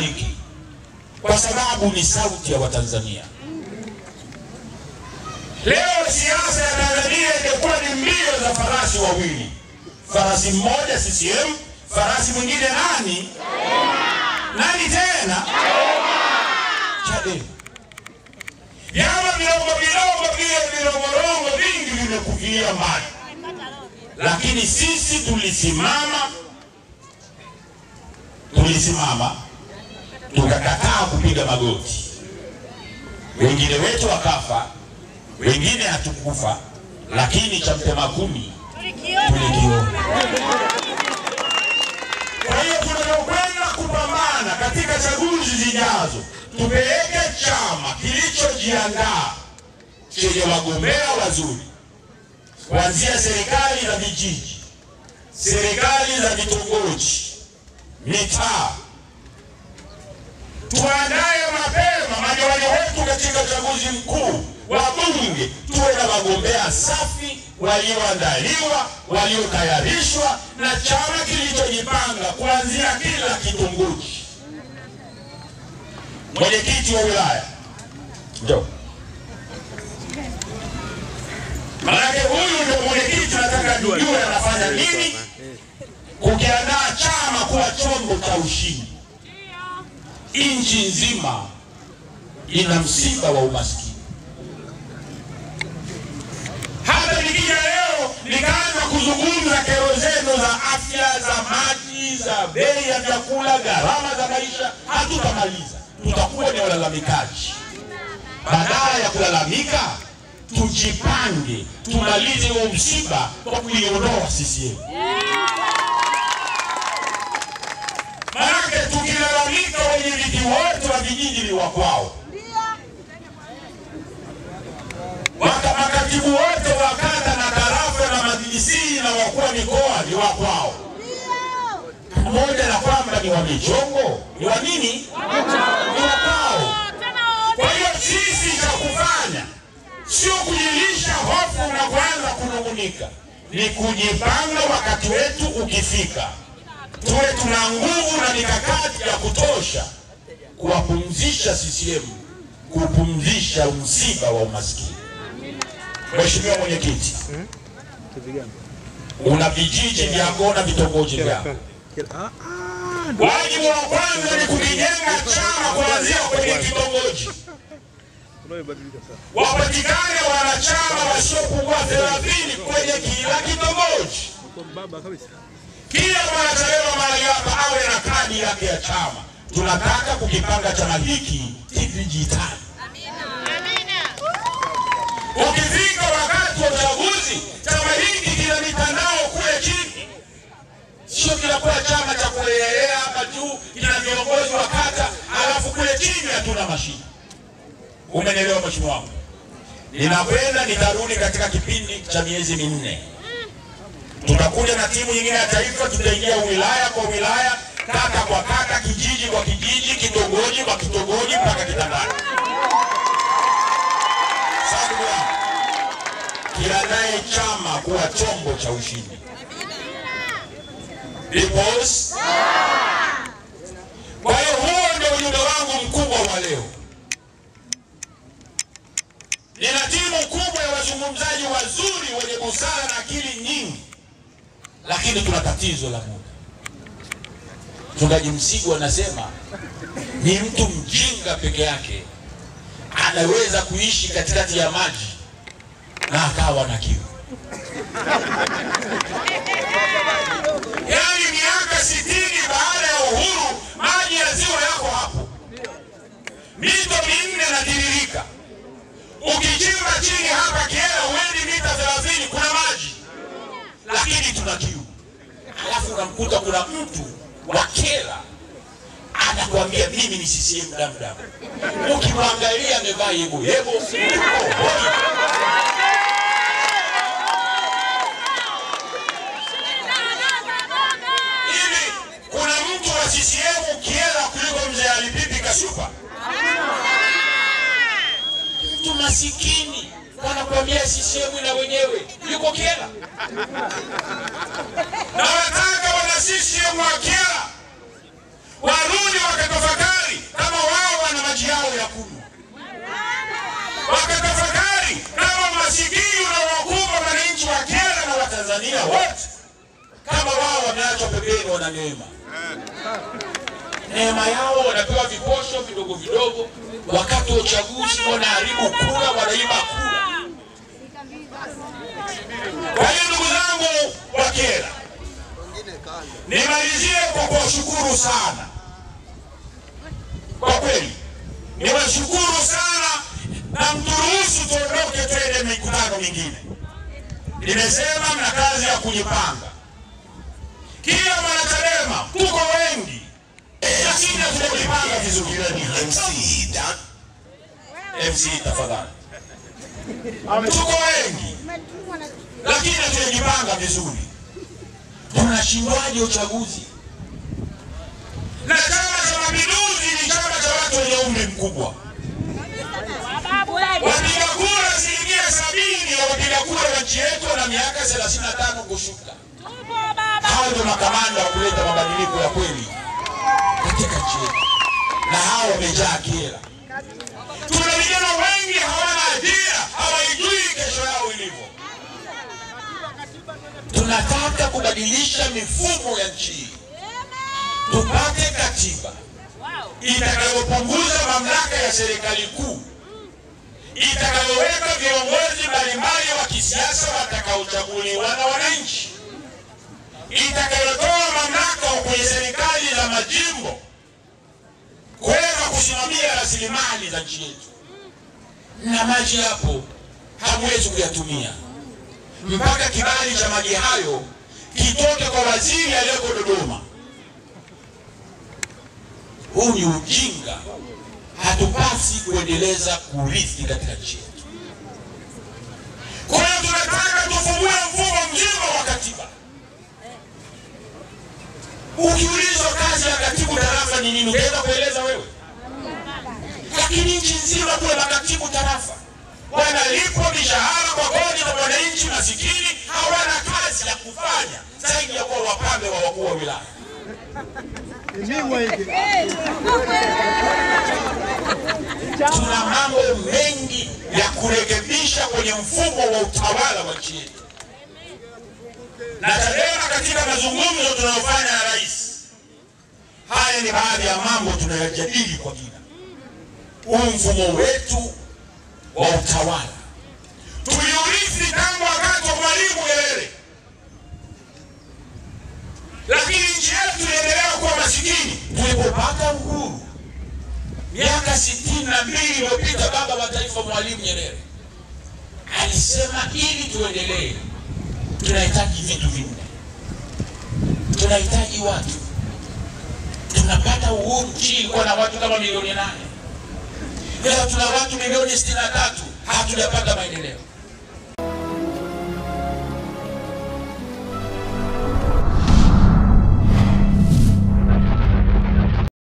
hiki kwa sababu ni sauti ya Watanzania. Leo siasa ya Tanzania ingekuwa ni mbio za farasi wawili, farasi mmoja CCM, farasi mwingine nani? Nani tena? Chadema. Vyama vidogo vidogo vile virongorongo vingi vimekufia mbali, lakini sisi tulisimama, tulisimama tukakataa kupiga magoti. Wengine wetu wakafa, wengine hatukufa, lakini cha mtema kumi tulikiona. Kwa hiyo tunapokwenda kupambana katika chaguzi zijazo, tupeleke chama kilichojiandaa chenye wagombea wazuri, kuanzia serikali za vijiji, serikali za vitongoji, mitaa. Tuandaye mapema madiwani wetu katika uchaguzi mkuu wa bunge, tuwe na wagombea safi walioandaliwa, waliotayarishwa na chama kilichojipanga kuanzia kila kitunguchi Mwenyekiti wa wilaya. Ndio. Maanake huyu ndio mwenyekiti, nataka tujue anafanya nini kukiandaa chama kuwa chombo cha ushindi. Nchi nzima ina msiba wa umaskini. Hata nikija leo nikaanza kuzungumza kero zenu za afya, za maji, za bei ya vyakula, gharama za maisha, hatutamaliza, tutakuwa ni walalamikaji. Badala ya kulalamika tujipange, tumalize huo msiba kwa kuiondoa CCM. Vijiji ni wakwao, makatibu wote wa kata na tarafa na majilisi na wakuu wa mikoa ni wakwao, pamoja na kwamba ni wa michongo, ni wa nini? Ni wakwao. Kwa hiyo sisi cha kufanya sio kujilisha hofu na kuanza kunung'unika, ni kujipanga. Wakati wetu ukifika, tuwe tuna nguvu na mikakati ya kutosha kuwapumzisha CCM, kupumzisha msiba wa umaskini. Mheshimiwa Mwenyekiti, una vijiji vyako na vitongoji vyako. Wajibu wa kwanza ni kukijenga chama kuanzia kwenye vitongoji wapatikane wanachama wasiopungua thelathini kwenye kila kitongoji. Kila mwanachama mahali hapa awe na kadi yake ya chama. Tunataka kukipanga chama hiki kidijitali. Ukifika wakati wa uchaguzi, chama hiki kina mitandao kule chini, sio kinakuwa chama cha kulelea hapa juu, kina viongozi wa kata, alafu kule chini hatuna mashine. Umenielewa mheshimiwa wangu? Ninakwenda nitarudi katika kipindi cha miezi minne, tutakuja na timu nyingine ya taifa, tutaingia wilaya kwa wilaya, kata kwa kata, kijiji kwa kijiji, kitongoji kwa kitongoji, mpaka kitandani. Sasa kila yangu, chama kuwa chombo cha ushindi. Because kwa hiyo huo ndio ujumbe wangu mkubwa wa leo. Nina timu kubwa ya wazungumzaji wazuri wenye busara na akili nyingi, lakini tuna tatizo la. Mchungaji Msigu anasema ni mtu mjinga peke yake anaweza kuishi katikati ya maji na akawa na kiu. Yaani miaka sitini baada ya uhuru maji ya ziwa yako hapo, mito minne natiririka. Ukichimba chini hapa Kiela uendi mita 30 kuna maji, lakini tuna kiu. Alafu unamkuta kuna mtu wa Kyela anakuambia mimi ni CCM damu damu. Ukimwangalia amevaa yebo yebo. Hivi kuna mtu wa CCM kuliko mzee Kashupa? mtu masikini wanakuambia CCM na wenyewe yuko Kyela, na wataka wana CCM wa wameachwa pembeni, wana neema neema yao, wanapewa viposho vidogo vidogo. Wakati wa uchaguzi wanaharibu kura, wanaiba kura. Kwa hiyo ndugu zangu wa nimalizie kwa kuwashukuru sana kwa kweli, niwashukuru sana na mturuhusu tuondoke, twende mikutano mingine. Nimesema mna kazi ya kujipanga. Tuko wengi, lakini hatujajipanga vizuri. MC tafadhali, tuko wengi lakini hatujajipanga vizuri. Tunashindwaje uchaguzi? Na Chama cha Mapinduzi ni chama cha watu wenye umri mkubwa. Wapiga kura asilimia sabini ya wapiga kura wa nchi yetu wana miaka 35 kushuka. Hao ndio makamanda wa kuleta mabadiliko ya kweli katika nchi yetu, na hao wamejaa kiela. Tuna vijana wengi hawana ajira, hawaijui kesho yao ilivyo. Tunataka kubadilisha mifumo ya nchi hii, tupate katiba itakayopunguza mamlaka ya serikali kuu, itakayoweka viongozi mbalimbali wa kisiasa watakaochaguliwa na wananchi, itakayotoa mamlaka kwenye serikali za majimbo kuweza kusimamia rasilimali za nchi yetu. Na maji hapo hamwezi kuyatumia mpaka kibali cha maji hayo kitoke kwa waziri aliyeko Dodoma. Huu ni ujinga, hatupasi kuendeleza kurithi katika nchi yetu. Kwa hiyo tunataka tufungue tarafa ni nini, ungeweza kueleza wewe? Lakini nchi nzima kuwe makatibu tarafa wanalipwa mishahara kwa kodi na wananchi masikini hawana kazi ya kufanya zaidi ya kuwa wapambe wa wakuu wa wilaya. Tuna mambo mengi ya kurekebisha kwenye mfumo wa utawala wa nchi yetu, na Chadema katika mazungumzo tunayofanya ni baadhi ya mambo tunayojadili kwa kina. Huu mfumo wetu wa utawala tuliurithi tangu wakati wa Mwalimu Nyerere, lakini nchi yetu iliendelea kuwa masikini. Tulipopata uhuru miaka sitini na mbili iliyopita, baba wa taifa Mwalimu Nyerere alisema ili tuendelee, tunahitaji vitu vinne. Tunahitaji watu. Tunapata nchi ilikuwa na watu kama milioni nane Leo tuna watu milioni sitini na tatu hatujapata maendeleo.